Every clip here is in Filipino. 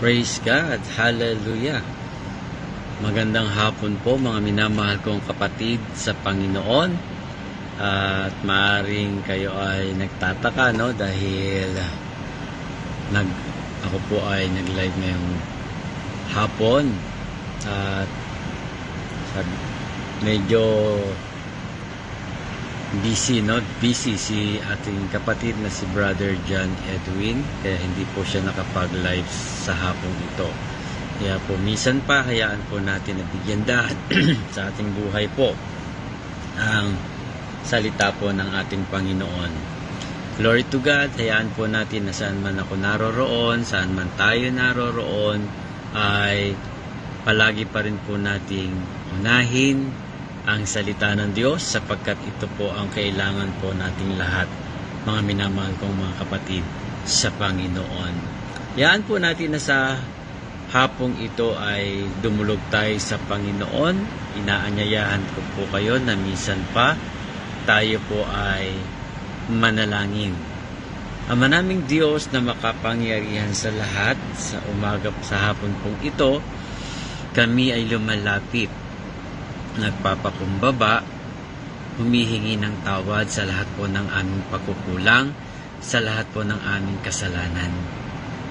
Praise God. Hallelujah. Magandang hapon po mga minamahal kong kapatid sa Panginoon. At maaring kayo ay nagtataka no dahil nag ako po ay nag-live ngayong hapon at medyo busy, no? Busy si ating kapatid na si Brother John Edwin. Kaya hindi po siya nakapag-live sa hapong ito. Kaya po, minsan pa, hayaan po natin na bigyan dahil sa ating buhay po ang salita po ng ating Panginoon. Glory to God, hayaan po natin na saan man ako naroroon, saan man tayo naroroon, ay palagi pa rin po nating unahin ang salita ng Diyos sapagkat ito po ang kailangan po nating lahat mga minamahal kong mga kapatid sa Panginoon. Yaan po natin na sa hapong ito ay dumulog tayo sa Panginoon. Inaanyayahan ko po kayo na minsan pa tayo po ay manalangin. Ama naming Diyos na makapangyarihan sa lahat sa umaga sa hapon pong ito, kami ay lumalapit nagpapakumbaba, humihingi ng tawad sa lahat po ng aming pagkukulang, sa lahat po ng aming kasalanan.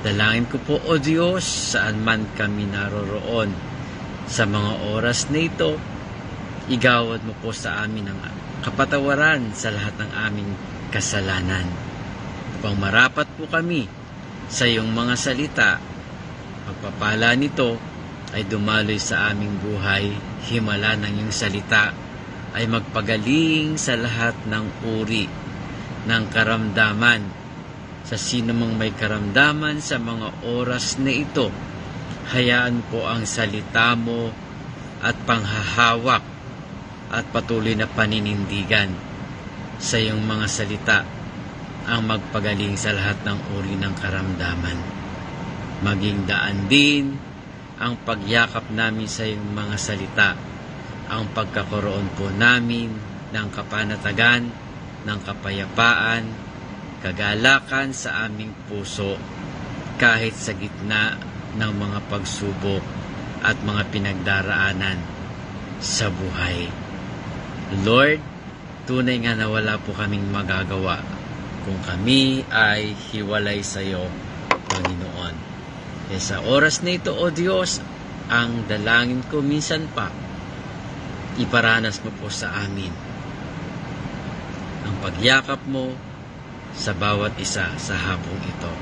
Dalangin ko po, O Diyos, saan man kami naroroon. Sa mga oras na ito, igawad mo po sa amin ang kapatawaran sa lahat ng aming kasalanan. Upang marapat po kami sa iyong mga salita, pagpapala nito ay dumaloy sa aming buhay, himala ng iyong salita ay magpagaling sa lahat ng uri ng karamdaman. Sa sino mang may karamdaman sa mga oras na ito, hayaan po ang salita mo at panghahawak at patuloy na paninindigan sa iyong mga salita ang magpagaling sa lahat ng uri ng karamdaman. Maging daan din ang pagyakap namin sa iyong mga salita, ang pagkakaroon po namin ng kapanatagan, ng kapayapaan, kagalakan sa aming puso kahit sa gitna ng mga pagsubok at mga pinagdaraanan sa buhay. Lord, tunay nga na wala po kaming magagawa kung kami ay hiwalay sa iyo. E sa oras na ito, O Diyos, ang dalangin ko minsan pa, iparanas mo po sa amin ang pagyakap mo sa bawat isa sa hapong ito.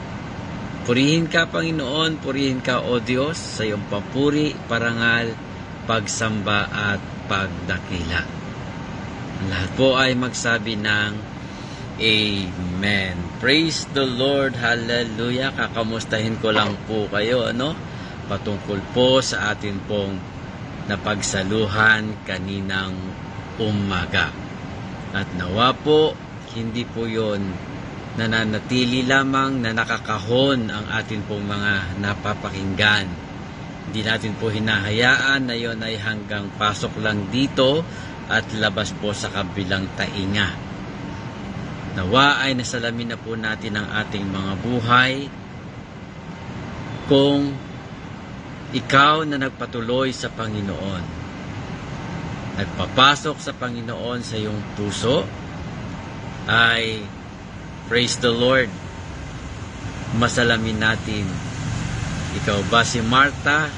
Purihin ka, Panginoon, purihin ka, O Diyos, sa iyong papuri, parangal, pagsamba at pagdakila. Ang lahat po ay magsabi ng Amen. Praise the Lord. Hallelujah. Kakamustahin ko lang po kayo, ano? Patungkol po sa atin pong napagsaluhan kaninang umaga. At nawa po, hindi po yon nananatili lamang na nakakahon ang atin pong mga napapakinggan. Hindi natin po hinahayaan na yon ay hanggang pasok lang dito at labas po sa kabilang tainga Nawa ay nasalamin na po natin ang ating mga buhay kung ikaw na nagpatuloy sa Panginoon, nagpapasok sa Panginoon sa iyong puso, ay praise the Lord, masalamin natin. Ikaw ba si Martha?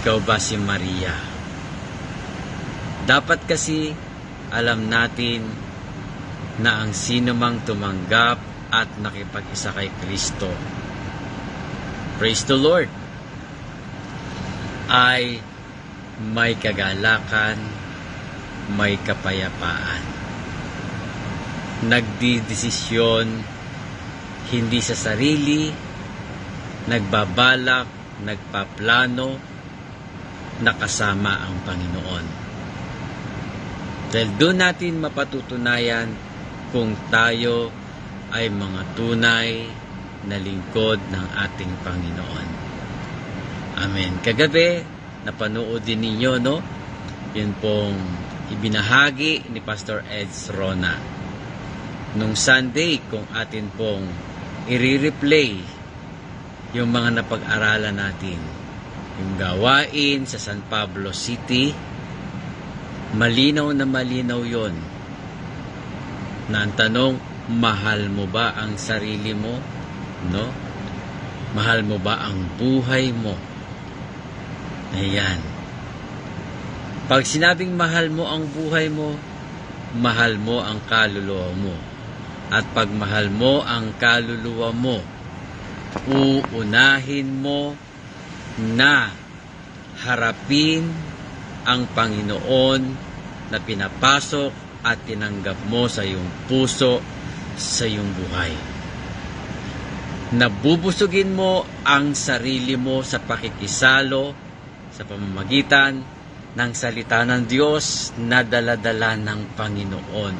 Ikaw ba si Maria? Dapat kasi alam natin na ang sino mang tumanggap at nakipag-isa kay Kristo. Praise the Lord! Ay may kagalakan, may kapayapaan. Nagdidesisyon hindi sa sarili, nagbabalak, nagpaplano, nakasama ang Panginoon. Dahil doon natin mapatutunayan kung tayo ay mga tunay na lingkod ng ating Panginoon. Amen. Kagabi, napanood din ninyo, no? Yun pong ibinahagi ni Pastor Ed Rona. Nung Sunday, kung atin pong i-replay yung mga napag-aralan natin. Yung gawain sa San Pablo City, malinaw na malinaw yon na ang tanong, mahal mo ba ang sarili mo? No? Mahal mo ba ang buhay mo? Ayan. Pag sinabing mahal mo ang buhay mo, mahal mo ang kaluluwa mo. At pag mahal mo ang kaluluwa mo, uunahin mo na harapin ang Panginoon na pinapasok at tinanggap mo sa iyong puso, sa iyong buhay. Nabubusugin mo ang sarili mo sa pakikisalo sa pamamagitan ng salita ng Diyos na daladala ng Panginoon.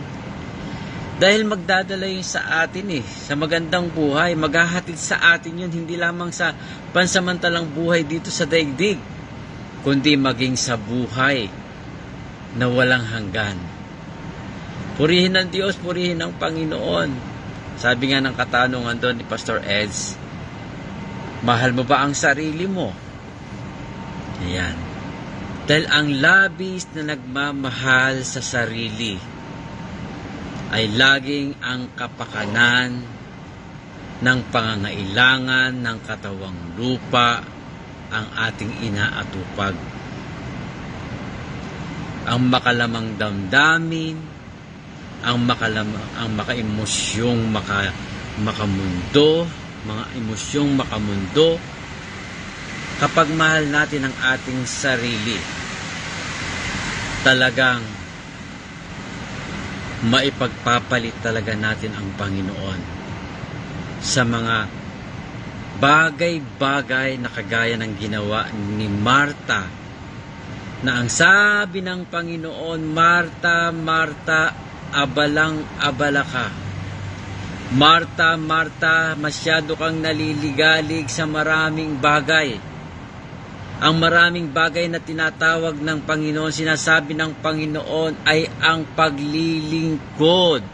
Dahil magdadala yun sa atin eh, sa magandang buhay, maghahatid sa atin yun, hindi lamang sa pansamantalang buhay dito sa daigdig, kundi maging sa buhay na walang hanggan. Purihin ng Diyos, purihin ng Panginoon. Sabi nga ng katanungan doon ni Pastor Eds, mahal mo ba ang sarili mo? Ayan. Dahil ang labis na nagmamahal sa sarili ay laging ang kapakanan ng pangangailangan ng katawang lupa ang ating inaatupag. Ang makalamang damdamin, ang makalamang ang makaemosyong maka, makamundo, mga emosyong makamundo. Kapag mahal natin ang ating sarili talagang maipagpapalit talaga natin ang Panginoon sa mga bagay-bagay na kagaya ng ginawa ni Marta na ang sabi ng Panginoon, Marta, Marta, abalang abala ka. Marta, Marta, masyado kang naliligalig sa maraming bagay. Ang maraming bagay na tinatawag ng Panginoon, sinasabi ng Panginoon ay ang paglilingkod.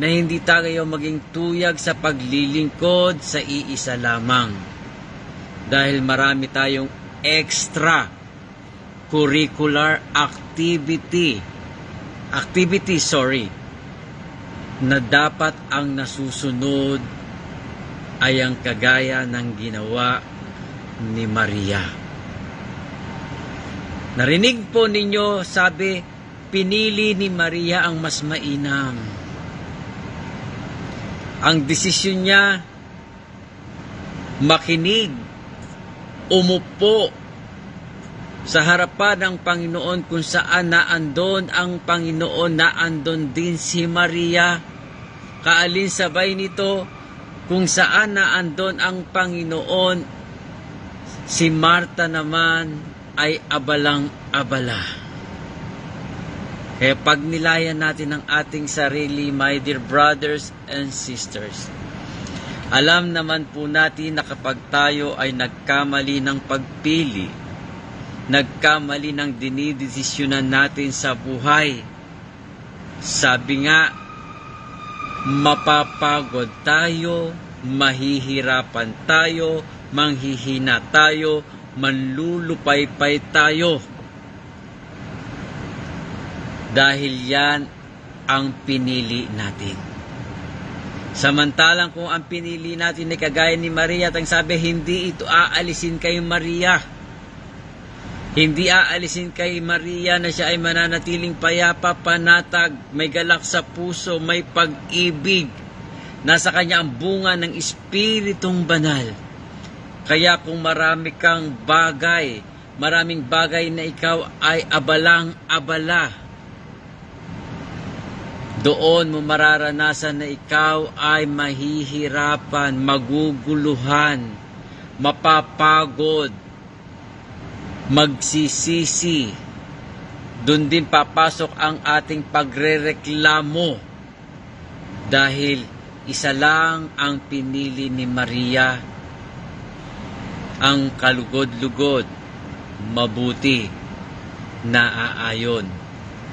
Na hindi tayo maging tuyag sa paglilingkod sa iisa lamang. Dahil marami tayong extra curricular activity. Activity, sorry. Na dapat ang nasusunod ay ang kagaya ng ginawa ni Maria. Narinig po ninyo, sabi, pinili ni Maria ang mas mainam. Ang desisyon niya, makinig, umupo sa harapan ng Panginoon kung saan naandon ang Panginoon, naandon din si Maria. Kaalin sabay nito, kung saan naandon ang Panginoon, si Marta naman ay abalang-abala. Kaya pag nilayan natin ang ating sarili, my dear brothers and sisters, alam naman po natin na kapag tayo ay nagkamali ng pagpili, nagkamali ng dinidesisyonan natin sa buhay, sabi nga, mapapagod tayo, mahihirapan tayo, manghihina tayo, manlulupaypay tayo. Dahil yan ang pinili natin. Samantalang kung ang pinili natin ay kagaya ni Maria, at ang sabi, hindi ito aalisin kay Maria. Hindi aalisin kay Maria na siya ay mananatiling payapa, panatag, may galak sa puso, may pag-ibig. Nasa kanya ang bunga ng Espiritong Banal kaya kung marami kang bagay, maraming bagay na ikaw ay abalang-abala, doon mo mararanasan na ikaw ay mahihirapan, maguguluhan, mapapagod, magsisisi. Doon din papasok ang ating pagrereklamo dahil isa lang ang pinili ni Maria ang kalugod-lugod, mabuti, na aayon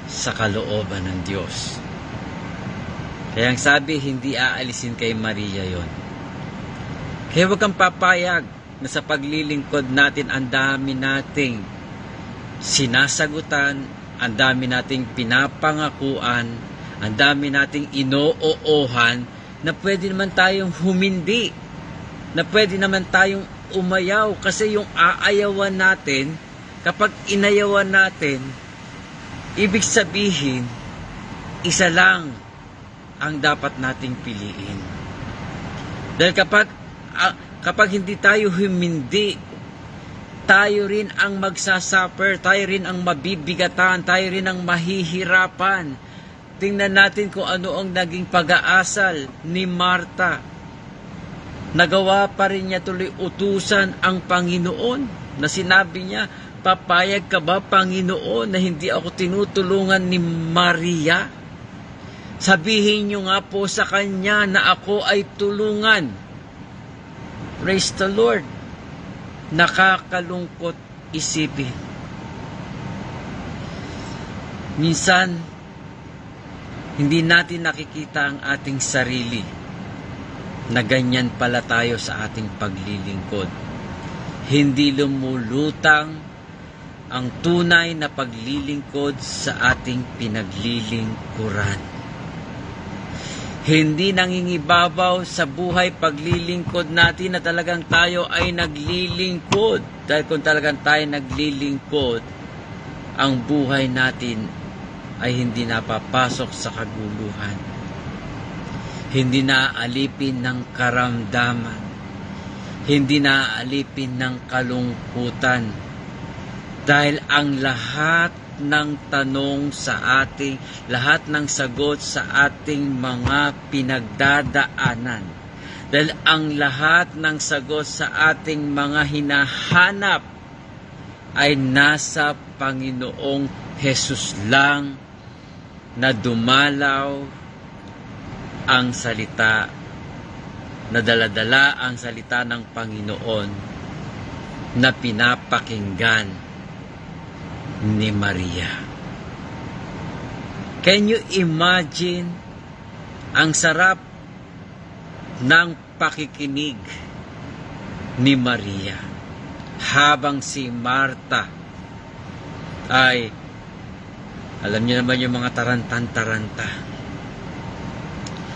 sa kalooban ng Diyos. Kaya ang sabi, hindi aalisin kay Maria yon. Kaya huwag kang papayag na sa paglilingkod natin ang dami nating sinasagutan, ang dami nating pinapangakuan, ang dami nating inooohan na pwede naman tayong humindi, na pwede naman tayong umayaw kasi yung aayawan natin, kapag inayawan natin, ibig sabihin, isa lang ang dapat nating piliin. Dahil kapag uh, kapag hindi tayo humindi, tayo rin ang magsasuffer, tayo rin ang mabibigatan, tayo rin ang mahihirapan. Tingnan natin kung ano ang naging pag-aasal ni Marta. Nagawa pa rin niya tuloy utusan ang Panginoon na sinabi niya, papayag ka ba Panginoon na hindi ako tinutulungan ni Maria? Sabihin niyo nga po sa kanya na ako ay tulungan. Praise the Lord. Nakakalungkot isipin. Minsan, hindi natin nakikita ang ating sarili na ganyan pala tayo sa ating paglilingkod. Hindi lumulutang ang tunay na paglilingkod sa ating pinaglilingkuran hindi nangingibabaw sa buhay paglilingkod natin na talagang tayo ay naglilingkod. Dahil kung talagang tayo naglilingkod, ang buhay natin ay hindi napapasok sa kaguluhan. Hindi naaalipin ng karamdaman. Hindi naaalipin ng kalungkutan. Dahil ang lahat ng tanong sa ating, lahat ng sagot sa ating mga pinagdadaanan. Dahil ang lahat ng sagot sa ating mga hinahanap ay nasa Panginoong Hesus lang na dumalaw ang salita na daladala ang salita ng Panginoon na pinapakinggan ni Maria. Can you imagine ang sarap ng pakikinig ni Maria habang si Marta ay alam niyo naman yung mga tarantan-taranta.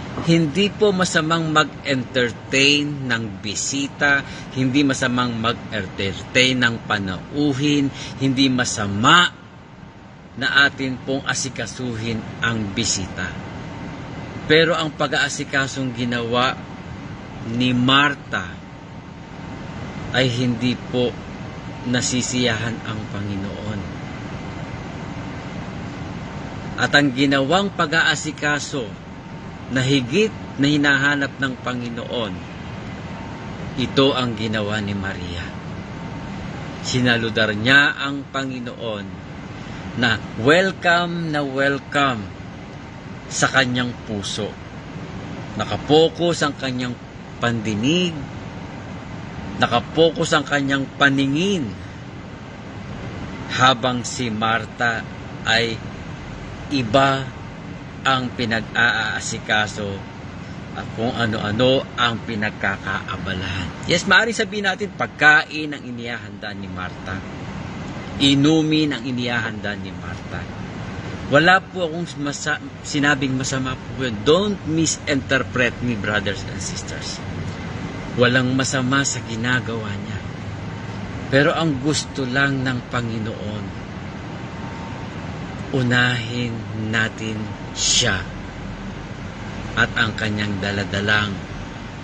Hindi po masamang mag-entertain ng bisita, hindi masamang mag-entertain ng panauhin, hindi masama na atin pong asikasuhin ang bisita. Pero ang pag-aasikasong ginawa ni Marta ay hindi po nasisiyahan ang Panginoon. At ang ginawang pag-aasikaso na higit na hinahanap ng Panginoon, ito ang ginawa ni Maria. Sinaludar niya ang Panginoon na welcome na welcome sa kanyang puso. Nakapokus ang kanyang pandinig, nakapokus ang kanyang paningin habang si Marta ay iba ang pinag-aasikaso at kung ano-ano ang pinagkakaabalahan. Yes, maaari sabihin natin pagkain ang inihahanda ni Marta. Inumin ang inihahanda ni Marta. Wala po akong masa- sinabing masama po yun. Don't misinterpret me, brothers and sisters. Walang masama sa ginagawa niya. Pero ang gusto lang ng Panginoon, unahin natin siya at ang kanyang daladalang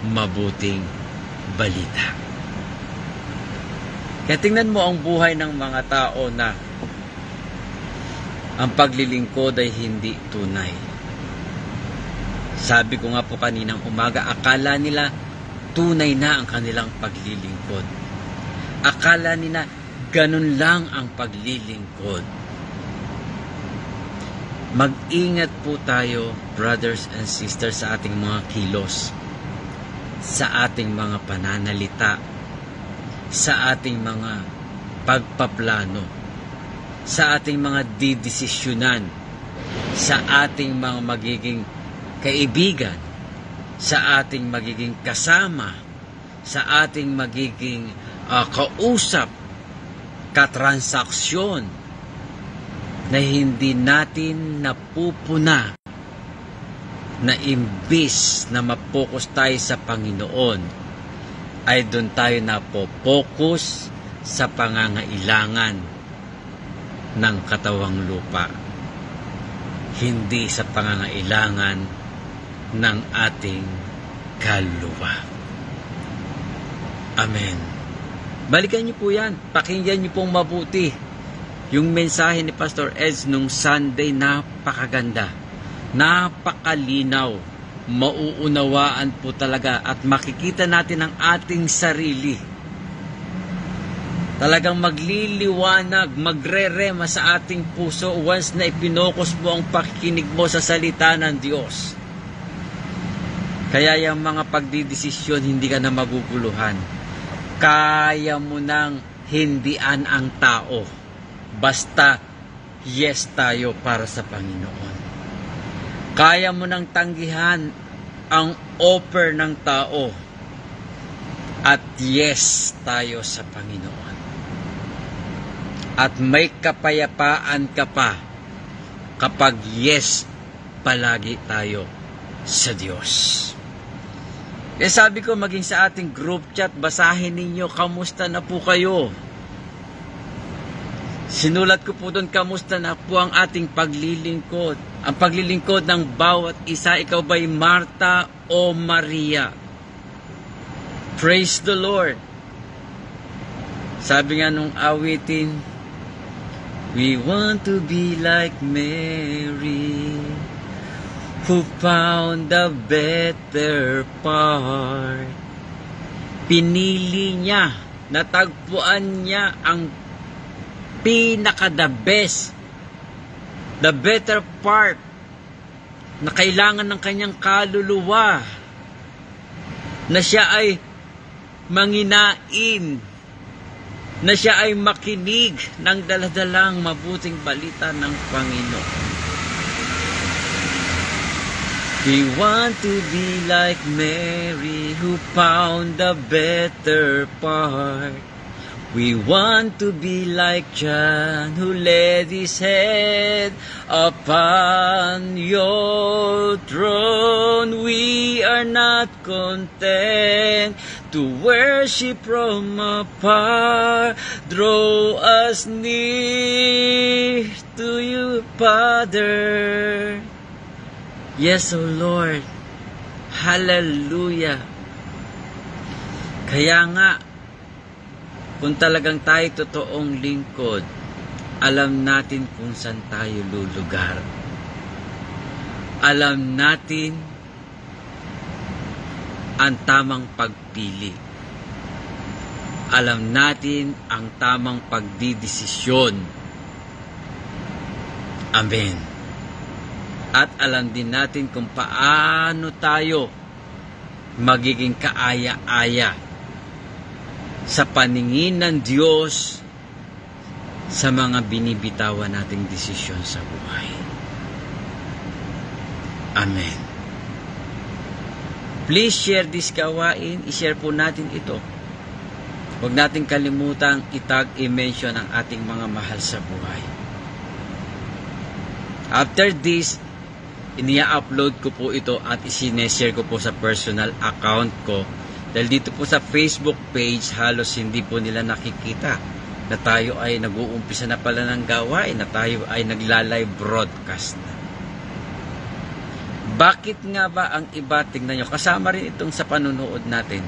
mabuting balita. Kaya tingnan mo ang buhay ng mga tao na ang paglilingkod ay hindi tunay. Sabi ko nga po kaninang umaga, akala nila tunay na ang kanilang paglilingkod. Akala nila ganun lang ang paglilingkod Mag-ingat po tayo, brothers and sisters, sa ating mga kilos, sa ating mga pananalita, sa ating mga pagpaplano, sa ating mga didesisyonan, sa ating mga magiging kaibigan, sa ating magiging kasama, sa ating magiging uh, kausap, katransaksyon, na hindi natin napupuna na imbis na mapokus tayo sa Panginoon, ay doon tayo napopokus sa pangangailangan ng katawang lupa. Hindi sa pangangailangan ng ating kaluluwa. Amen. Balikan niyo po yan. Pakinggan niyo pong mabuti. Yung mensahe ni Pastor Eds nung Sunday, napakaganda. Napakalinaw. Mauunawaan po talaga at makikita natin ang ating sarili. Talagang magliliwanag, magrerema sa ating puso once na ipinokos mo ang pakikinig mo sa salita ng Diyos. Kaya yung mga pagdidesisyon, hindi ka na maguguluhan. Kaya mo nang hindian ang tao. Basta, yes tayo para sa Panginoon. Kaya mo nang tanggihan ang offer ng tao. At yes tayo sa Panginoon. At may kapayapaan ka pa kapag yes palagi tayo sa Diyos. Eh sabi ko maging sa ating group chat, basahin ninyo kamusta na po kayo. Sinulat ko po doon kamusta na po ang ating paglilingkod. Ang paglilingkod ng bawat isa, ikaw ba'y Marta o Maria? Praise the Lord. Sabi nga nung awitin, We want to be like Mary, who found the better part. Pinili niya, natagpuan niya ang pinaka the best, the better part na kailangan ng kanyang kaluluwa na siya ay manginain na siya ay makinig ng daladalang mabuting balita ng Panginoon. We want to be like Mary who found the better part. We want to be like John who laid his head upon your throne. We are not content to worship from afar. Draw us near to you, Father. Yes, O Lord. Hallelujah. Kaya nga, kung talagang tayo totoong lingkod, alam natin kung saan tayo lulugar. Alam natin ang tamang pagpili. Alam natin ang tamang pagdidesisyon. Amen. At alam din natin kung paano tayo magiging kaaya-aya sa paningin ng Diyos sa mga binibitawan nating desisyon sa buhay. Amen. Please share this gawain. I-share po natin ito. Huwag natin kalimutang itag i-mention ang ating mga mahal sa buhay. After this, inia-upload ko po ito at isineshare ko po sa personal account ko dahil dito po sa Facebook page, halos hindi po nila nakikita na tayo ay nag-uumpisa na pala ng gawain, na tayo ay nagla-live broadcast. Bakit nga ba ang iba, tingnan nyo, kasama rin itong sa panunood natin.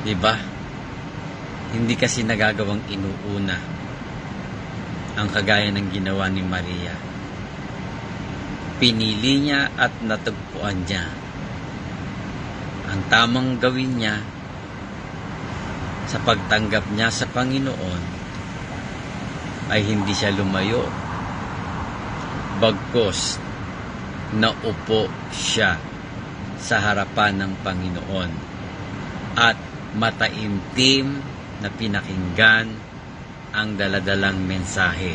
Diba? Hindi kasi nagagawang inuuna ang kagaya ng ginawa ni Maria. Pinili niya at natagpuan niya ang tamang gawin niya sa pagtanggap niya sa Panginoon ay hindi siya lumayo. Bagkos, naupo siya sa harapan ng Panginoon at mataimtim na pinakinggan ang daladalang mensahe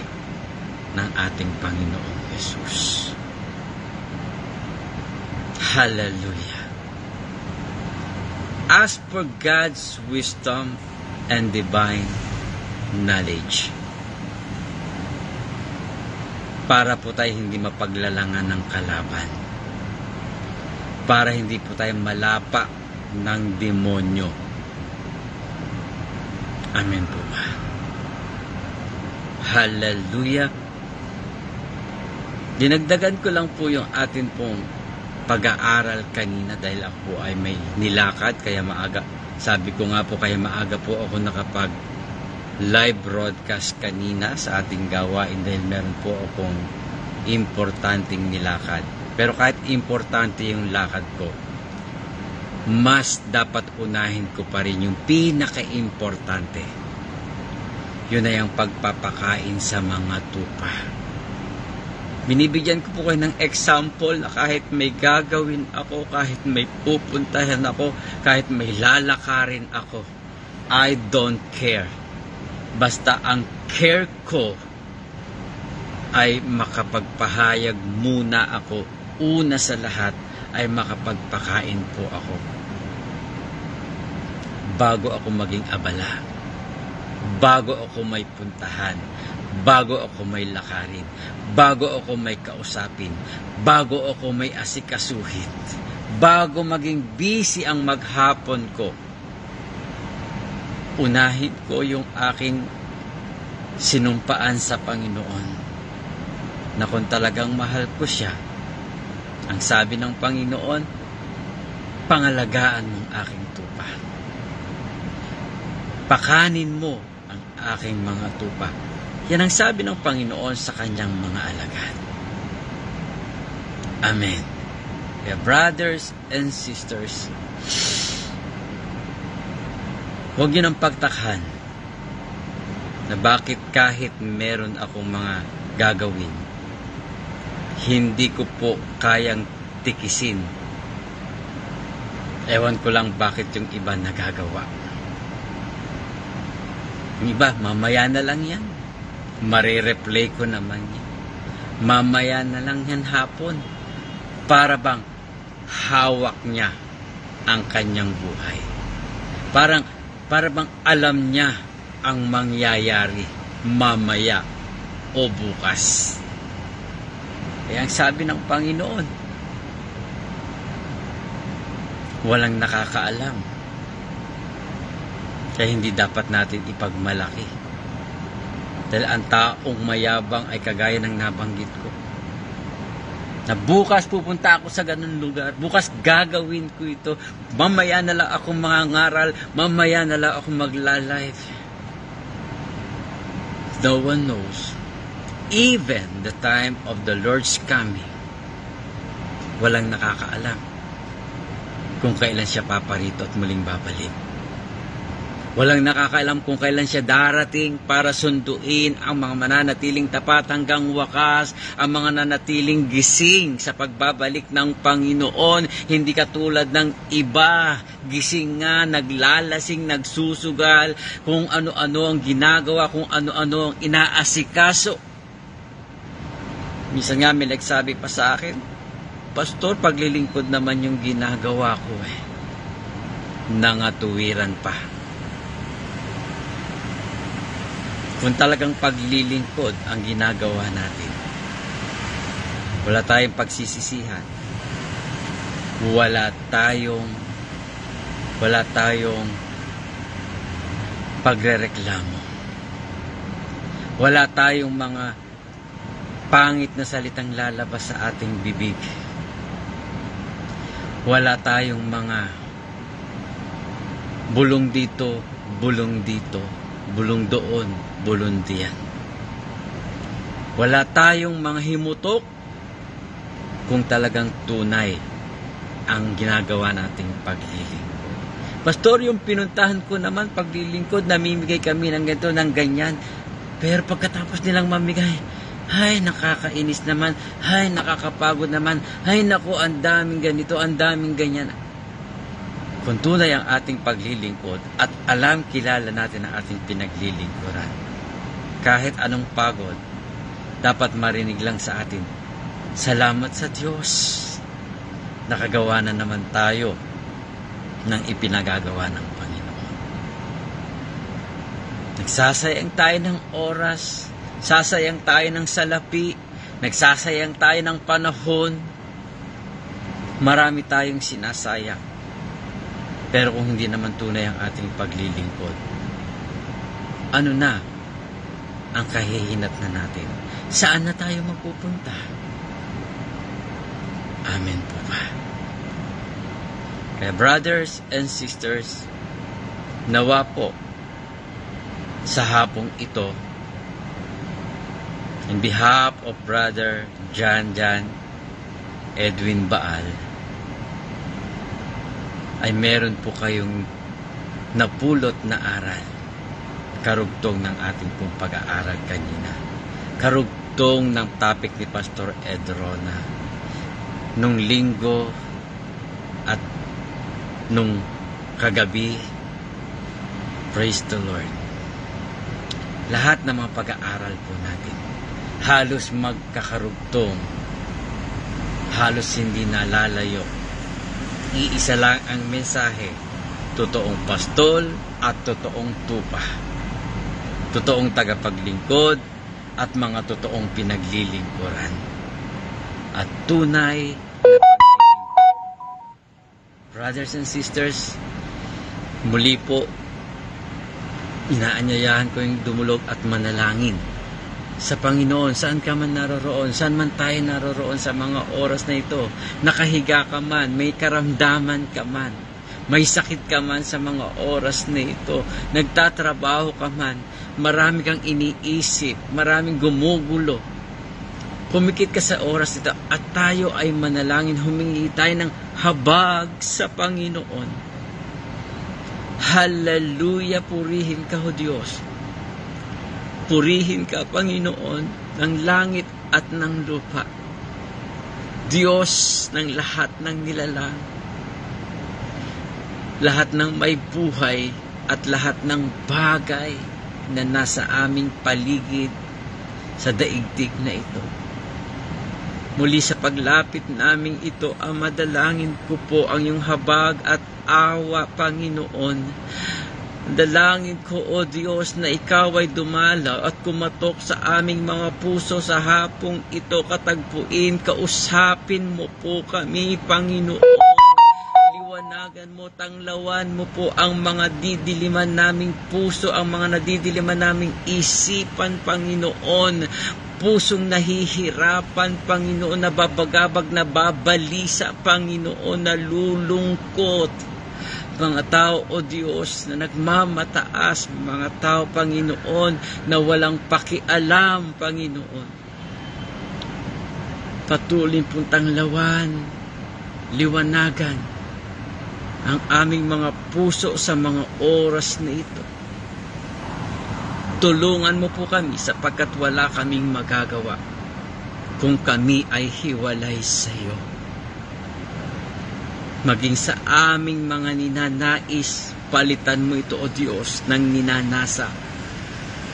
ng ating Panginoong Yesus. Hallelujah. Ask for God's wisdom and divine knowledge. Para po tayo hindi mapaglalangan ng kalaban. Para hindi po tayo malapa ng demonyo. Amen po ba? Hallelujah. Dinagdagan ko lang po yung atin pong pag-aaral kanina dahil ako ay may nilakad kaya maaga. Sabi ko nga po kaya maaga po ako nakapag live broadcast kanina sa ating gawain dahil meron po akong importanteng nilakad. Pero kahit importante yung lakad ko, mas dapat unahin ko pa rin yung pinaka-importante. Yun ay ang pagpapakain sa mga tupa. Binibigyan ko po kayo ng example na kahit may gagawin ako, kahit may pupuntahan ako, kahit may lalakarin ako, I don't care Basta ang care ko ay makapagpahayag muna ako. Una sa lahat ay makapagpakain po ako. Bago ako maging abala. Bago ako may puntahan. Bago ako may lakarin. Bago ako may kausapin. Bago ako may asikasuhin. Bago maging busy ang maghapon ko unahin ko yung aking sinumpaan sa Panginoon na kung talagang mahal ko siya, ang sabi ng Panginoon, pangalagaan mong aking tupa. Pakanin mo ang aking mga tupa. Yan ang sabi ng Panginoon sa kanyang mga alagad. Amen. Kaya brothers and sisters, Huwag yun ang pagtakhan na bakit kahit meron akong mga gagawin, hindi ko po kayang tikisin. Ewan ko lang bakit yung iba nagagawa. Yung iba, mamaya na lang yan. Marireplay ko naman yan. Mamaya na lang yan hapon. Para bang hawak niya ang kanyang buhay. Parang para bang alam niya ang mangyayari mamaya o bukas. Kaya ang sabi ng Panginoon, walang nakakaalam. Kaya hindi dapat natin ipagmalaki. Dahil ang taong mayabang ay kagaya ng nabanggit ko na bukas pupunta ako sa ganun lugar, bukas gagawin ko ito, mamaya na lang ako mga ngaral, mamaya na lang ako magla-live. No one knows, even the time of the Lord's coming, walang nakakaalam kung kailan siya paparito at muling babalik. Walang nakakaalam kung kailan siya darating para sunduin ang mga mananatiling tapat hanggang wakas, ang mga nanatiling gising sa pagbabalik ng Panginoon. Hindi katulad ng iba, gising nga, naglalasing, nagsusugal, kung ano-ano ang ginagawa, kung ano-ano ang inaasikaso. Minsan nga may nagsabi pa sa akin, Pastor, paglilingkod naman yung ginagawa ko eh. Nangatuwiran pa kung talagang paglilingkod ang ginagawa natin. Wala tayong pagsisisihan. Wala tayong wala tayong pagrereklamo. Wala tayong mga pangit na salitang lalabas sa ating bibig. Wala tayong mga bulong dito, bulong dito, bulong doon, bulong diyan. Wala tayong mga himutok kung talagang tunay ang ginagawa nating paglilingkod. Pastor, yung pinuntahan ko naman paglilingkod, namimigay kami ng ganito, ng ganyan. Pero pagkatapos nilang mamigay, ay, nakakainis naman. Ay, nakakapagod naman. Ay, naku, ang daming ganito, ang daming ganyan. Kung tunay ang ating paglilingkod at alam kilala natin ang ating pinaglilingkuran, kahit anong pagod, dapat marinig lang sa atin, Salamat sa Diyos. Nakagawa na naman tayo ng ipinagagawa ng Panginoon. Nagsasayang tayo ng oras, sasayang tayo ng salapi, nagsasayang tayo ng panahon, marami tayong sinasayang. Pero kung hindi naman tunay ang ating paglilingkod, ano na ang kahihinat na natin? Saan na tayo mapupunta? Amen po ba? Kaya brothers and sisters, nawa po sa hapong ito, in behalf of Brother John John Edwin Baal, ay meron po kayong napulot na aral karugtong ng ating pong pag-aaral kanina. Karugtong ng topic ni Pastor Edrona nung linggo at nung kagabi. Praise the Lord. Lahat ng mga pag-aaral po natin halos magkakarugtong halos hindi nalalayo iisa lang ang mensahe totoong pastol at totoong tupa totoong tagapaglingkod at mga totoong pinaglilingkuran. At tunay na paglilingkod brothers and sisters muli po inaanyayahan ko yung dumulog at manalangin sa Panginoon, saan ka man naroroon, saan man tayo naroroon sa mga oras na ito, nakahiga ka man, may karamdaman ka man, may sakit ka man sa mga oras na ito, nagtatrabaho ka man, marami kang iniisip, maraming gumugulo, pumikit ka sa oras ito at tayo ay manalangin, humingi tayo ng habag sa Panginoon. Hallelujah, purihin ka ho Diyos. Purihin ka, Panginoon, ng langit at ng lupa. Diyos ng lahat ng nilalang. Lahat ng may buhay at lahat ng bagay na nasa aming paligid sa daigdig na ito. Muli sa paglapit naming ito, ang madalangin ko po ang iyong habag at awa, Panginoon Dalangin ko, O Diyos, na Ikaw ay dumalaw at kumatok sa aming mga puso sa hapong ito katagpuin. Kausapin mo po kami, Panginoon. Liwanagan mo, tanglawan mo po ang mga didiliman naming puso, ang mga nadidiliman naming isipan, Panginoon pusong nahihirapan, Panginoon, nababagabag, nababalisa, Panginoon, nalulungkot mga tao, O Diyos, na nagmamataas, mga tao, Panginoon, na walang pakialam, Panginoon. Patuloy pong tanglawan, liwanagan, ang aming mga puso sa mga oras na ito. Tulungan mo po kami sapagkat wala kaming magagawa kung kami ay hiwalay sa iyo maging sa aming mga ninanais, palitan mo ito, O Diyos, ng ninanasa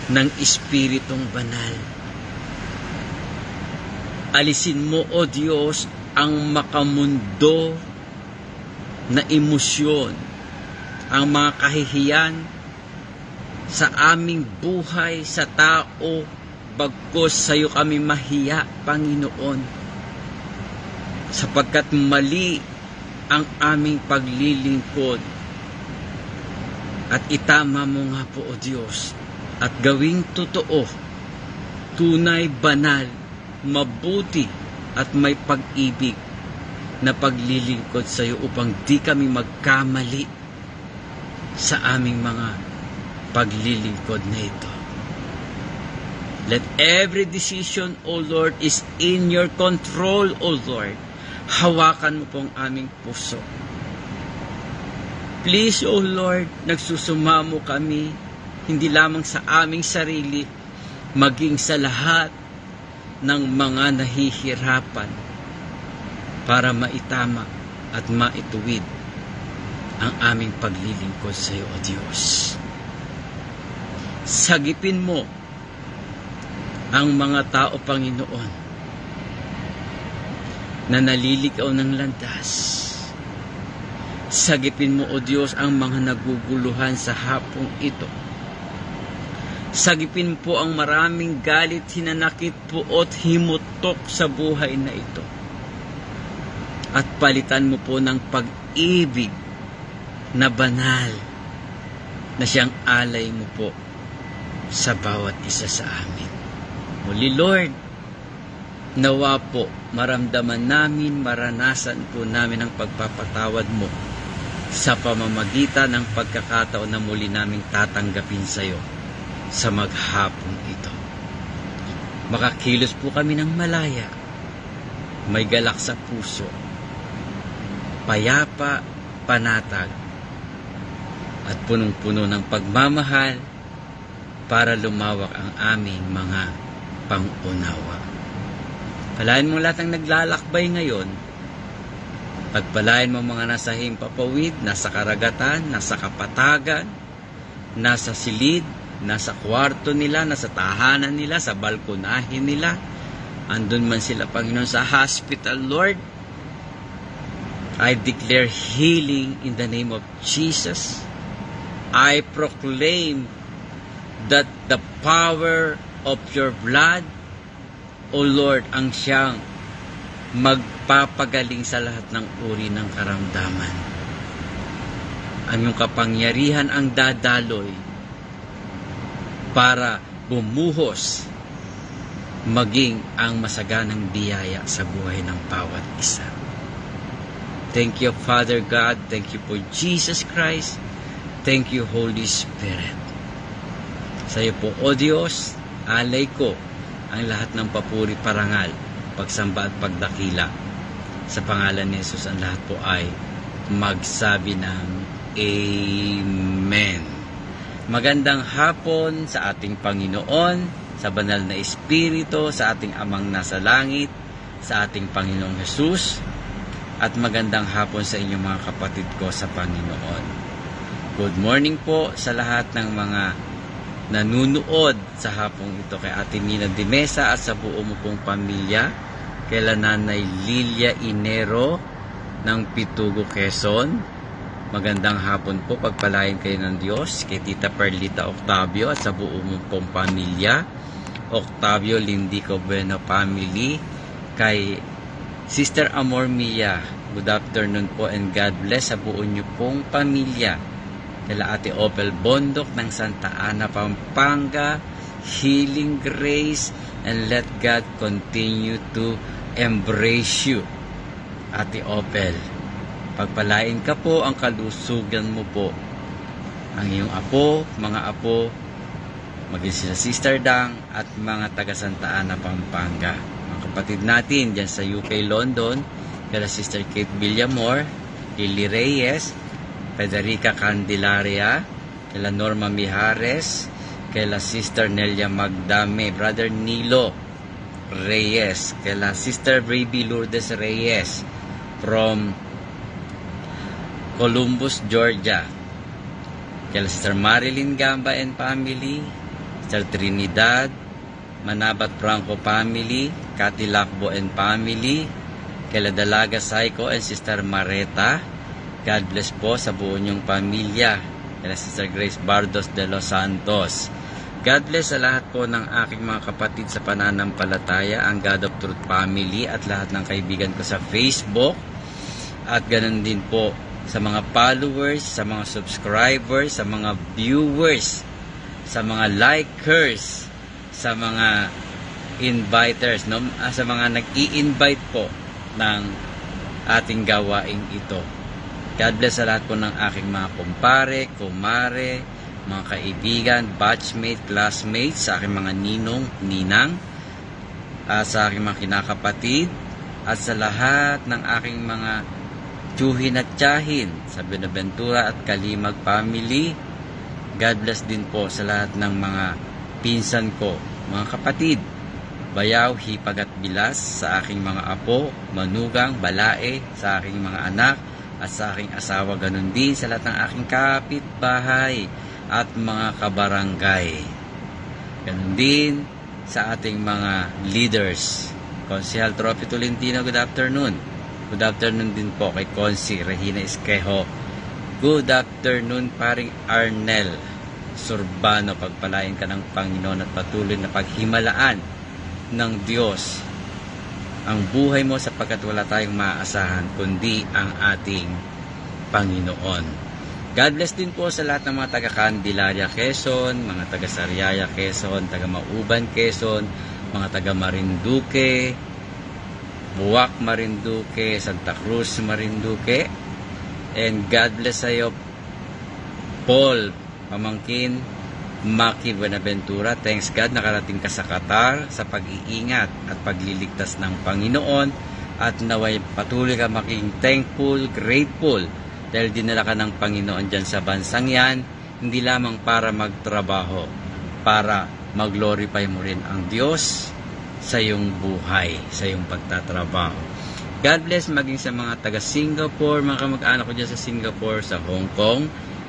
ng Espiritong Banal. Alisin mo, O Diyos, ang makamundo na emosyon, ang mga kahihiyan sa aming buhay sa tao, bagkos sa iyo kami mahiya, Panginoon, sapagkat mali ang aming paglilingkod. At itama mo nga po, O Diyos, at gawing totoo, tunay, banal, mabuti, at may pag-ibig na paglilingkod sa iyo upang di kami magkamali sa aming mga paglilingkod na ito. Let every decision, O Lord, is in your control, O Lord hawakan mo pong aming puso. Please, O Lord, nagsusumamo kami, hindi lamang sa aming sarili, maging sa lahat ng mga nahihirapan para maitama at maituwid ang aming paglilingkod sa iyo, O Diyos. Sagipin mo ang mga tao, Panginoon, na nalilikaw ng landas. Sagipin mo, O Diyos, ang mga naguguluhan sa hapong ito. Sagipin po ang maraming galit, hinanakit po at himutok sa buhay na ito. At palitan mo po ng pag-ibig na banal na siyang alay mo po sa bawat isa sa amin. Muli Lord, nawa po maramdaman namin, maranasan po namin ang pagpapatawad mo sa pamamagitan ng pagkakataon na muli naming tatanggapin sa iyo sa maghapong ito. Makakilos po kami ng malaya, may galak sa puso, payapa, panatag, at punong-puno ng pagmamahal para lumawak ang aming mga pangunawa. Palain mo lahat ng naglalakbay ngayon. Pagpalain mo mga nasa himpapawid, nasa karagatan, nasa kapatagan, nasa silid, nasa kwarto nila, nasa tahanan nila, sa balkonahin nila. Andun man sila, Panginoon, sa hospital, Lord. I declare healing in the name of Jesus. I proclaim that the power of your blood, O Lord, ang siyang magpapagaling sa lahat ng uri ng karamdaman. Ang iyong kapangyarihan ang dadaloy para bumuhos maging ang masaganang biyaya sa buhay ng bawat isa. Thank you, Father God. Thank you for Jesus Christ. Thank you, Holy Spirit. Sa iyo po, O Diyos, alay ko ang lahat ng papuri parangal, pagsamba at pagdakila. Sa pangalan ni Jesus, ang lahat po ay magsabi ng Amen. Magandang hapon sa ating Panginoon, sa banal na Espiritu, sa ating Amang nasa langit, sa ating Panginoong Jesus, at magandang hapon sa inyong mga kapatid ko sa Panginoon. Good morning po sa lahat ng mga nanunood sa hapong ito kay Ate Nina de Mesa at sa buo mo pong pamilya, kay Nanay Lilia Inero ng Pitugo, Quezon, Magandang hapon po, pagpalain kayo ng Diyos kay Tita Perlita Octavio at sa buo mong pong pamilya. Octavio Lindico Bueno family, kay Sister Amor Mia, good afternoon po and God bless sa buo niyo pong pamilya. Kala Ate Opel Bondok ng Santa Ana, Pampanga, healing grace and let God continue to embrace you. Ate Opel, Pagpalain ka po ang kalusugan mo po. Ang iyong apo, mga apo, maging sila Sister Dang at mga taga Santa Ana, Pampanga. Kapatid natin dyan sa UK, London, kala Sister Kate Villamor, Lily Reyes, Federica Candelaria, kala Norma Mijares, kala Sister Nelia Magdame, Brother Nilo Reyes, kala Sister Baby Lourdes Reyes, from Columbus, Georgia. Kay Sister Marilyn Gamba and family, Sister Trinidad, Manabat Franco family, Kati Lakbo and family, kay Dalaga Saiko and Sister Mareta. God bless po sa buo niyong pamilya. Kay Sister Grace Bardos de Los Santos. God bless sa lahat po ng aking mga kapatid sa pananampalataya, ang God of Truth Family at lahat ng kaibigan ko sa Facebook. At ganun din po sa mga followers, sa mga subscribers, sa mga viewers, sa mga likers, sa mga inviters, no? Ah, sa mga nag-i-invite po ng ating gawaing ito. God bless sa lahat po ng aking mga kumpare, kumare, mga kaibigan, batchmate, classmates, sa aking mga ninong, ninang, uh, sa aking mga kinakapatid, at sa lahat ng aking mga Tsuhin at Tsahin sa Benaventura at Kalimag family. God bless din po sa lahat ng mga pinsan ko, mga kapatid, bayaw, hipag at bilas sa aking mga apo, manugang, balae, sa aking mga anak, at sa aking asawa ganun din sa lahat ng aking kapitbahay at mga kabarangay. Ganun din sa ating mga leaders. Konsehal Trophy Tolentino, good afternoon. Good afternoon din po kay Consi Regina Esquejo Good afternoon, paring Arnel Surbano. Pagpalain ka ng Panginoon at patuloy na paghimalaan ng Diyos. Ang buhay mo sapagkat wala tayong maaasahan kundi ang ating Panginoon. God bless din po sa lahat ng mga taga Candelaria, Quezon, mga taga Sariaya, Quezon, taga Mauban, Quezon, mga taga Marinduque, Buwak, Marinduque, Santa Cruz, Marinduque, And God bless sa iyo, Paul, pamangkin, Maki Buenaventura. Thanks God, nakarating ka sa Qatar sa pag-iingat at pagliligtas ng Panginoon at naway patuloy ka making thankful, grateful dahil dinala ka ng Panginoon dyan sa bansang yan, hindi lamang para magtrabaho, para mag-glorify mo rin ang Diyos sa iyong buhay, sa iyong pagtatrabaho. God bless maging sa mga taga Singapore, mga kamag-anak ko dyan sa Singapore, sa Hong Kong,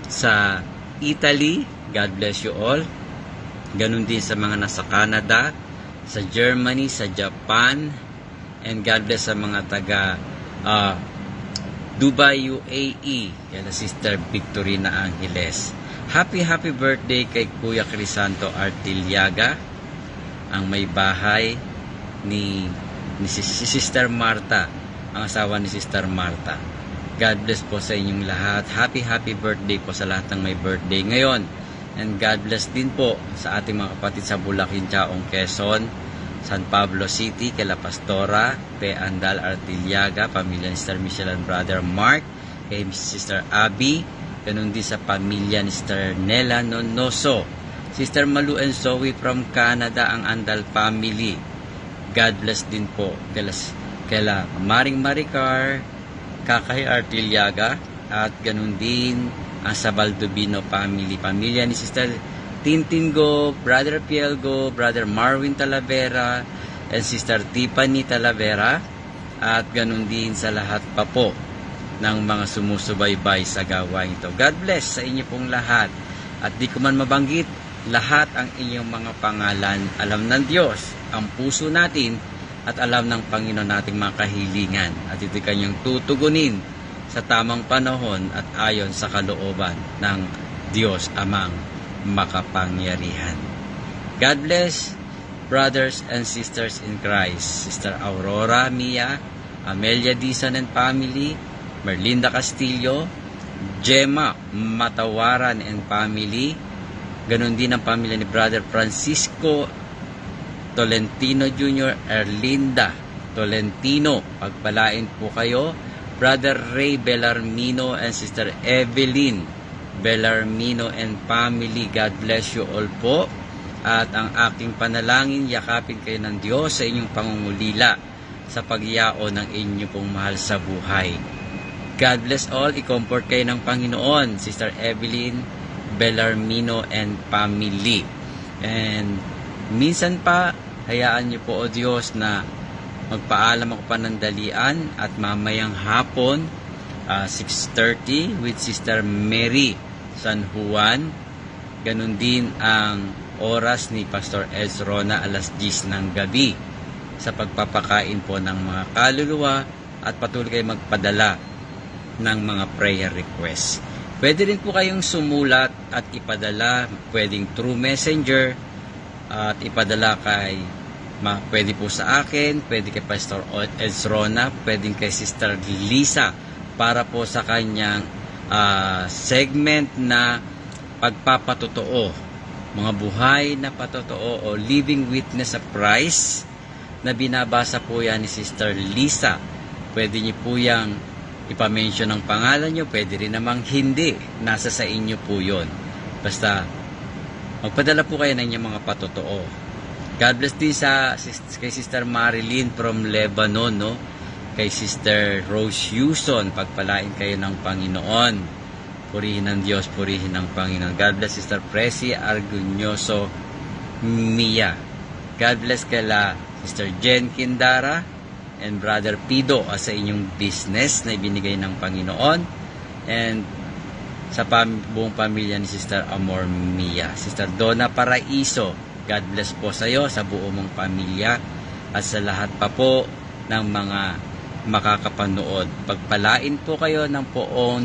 sa Italy. God bless you all. Ganun din sa mga nasa Canada, sa Germany, sa Japan, and God bless sa mga taga uh, Dubai, UAE, kaya Sister Victorina Angeles. Happy, happy birthday kay Kuya Crisanto Artiliaga, ang may bahay ni, ni si Sister Marta ang asawa ni Sister Marta. God bless po sa inyong lahat. Happy, happy birthday po sa lahat ng may birthday ngayon. And God bless din po sa ating mga kapatid sa Bulacan, Chaong, Quezon, San Pablo City, kay La Pastora, Pe Andal Artiliaga, pamilya ni Sister Michelle and Brother Mark, kay Sister Abby, ganun din sa pamilya ni Sister Nela Nonoso, Sister Malu and Zoe from Canada, ang Andal family. God bless din po kay kaila Maring Maricar, Kakay Artiliaga, at ganun din ang sa Baldubino family. Pamilya ni Sister Tintingo, Brother Pielgo, Brother Marvin Talavera, and Sister Tiffany Talavera, at ganun din sa lahat pa po ng mga sumusubaybay sa gawain ito. God bless sa inyo pong lahat. At di ko man mabanggit, lahat ang inyong mga pangalan, alam ng Diyos, ang puso natin, at alam ng Panginoon nating mga kahilingan at ito kanyang tutugunin sa tamang panahon at ayon sa kalooban ng Diyos amang makapangyarihan. God bless brothers and sisters in Christ. Sister Aurora Mia, Amelia Dizon and family, Merlinda Castillo, Gemma Matawaran and family, ganun din ang pamilya ni Brother Francisco Tolentino Jr., Erlinda Tolentino. Pagpalain po kayo. Brother Ray Bellarmino and Sister Evelyn Bellarmino and family. God bless you all po. At ang aking panalangin, yakapin kayo ng Diyos sa inyong pangungulila sa pagyao ng inyo pong mahal sa buhay. God bless all. I-comfort kayo ng Panginoon. Sister Evelyn Bellarmino and family. And Minsan pa, hayaan niyo po o Diyos na magpaalam ako panandalian at mamayang hapon, uh, ah, 6.30 with Sister Mary San Juan. Ganon din ang oras ni Pastor Ezrona alas 10 ng gabi sa pagpapakain po ng mga kaluluwa at patuloy kayo magpadala ng mga prayer requests. Pwede rin po kayong sumulat at ipadala, pwedeng through messenger, at ipadala kay ma, pwede po sa akin, pwede kay Pastor Ezrona, pwede kay Sister Lisa para po sa kanyang uh, segment na pagpapatotoo mga buhay na patotoo o living witness sa Christ na binabasa po yan ni Sister Lisa. Pwede niyo po yang ipamention ng pangalan niyo, pwede rin namang hindi. Nasa sa inyo po yon. Basta Magpadala po kayo ng inyong mga patotoo. God bless din sa kay Sister Marilyn from Lebanon, no? Kay Sister Rose Houston, pagpalain kayo ng Panginoon. Purihin ng Diyos, purihin ng Panginoon. God bless Sister Presi Arguñoso Mia. God bless kala Sister Jen Kindara and Brother Pido sa inyong business na ibinigay ng Panginoon. And sa pam buong pamilya ni Sister Amor Mia. Sister Donna Paraiso, God bless po sa iyo, sa buo mong pamilya at sa lahat pa po ng mga makakapanood. Pagpalain po kayo ng poong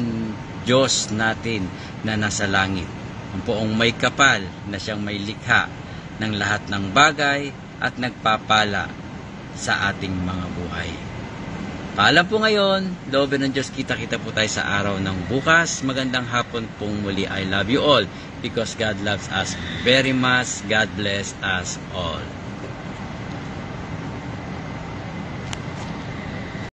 Diyos natin na nasa langit. Ang poong may kapal na siyang may likha ng lahat ng bagay at nagpapala sa ating mga buhay. Paalam po ngayon, loob ng Diyos, kita-kita po tayo sa araw ng bukas. Magandang hapon pong muli. I love you all because God loves us very much. God bless us all.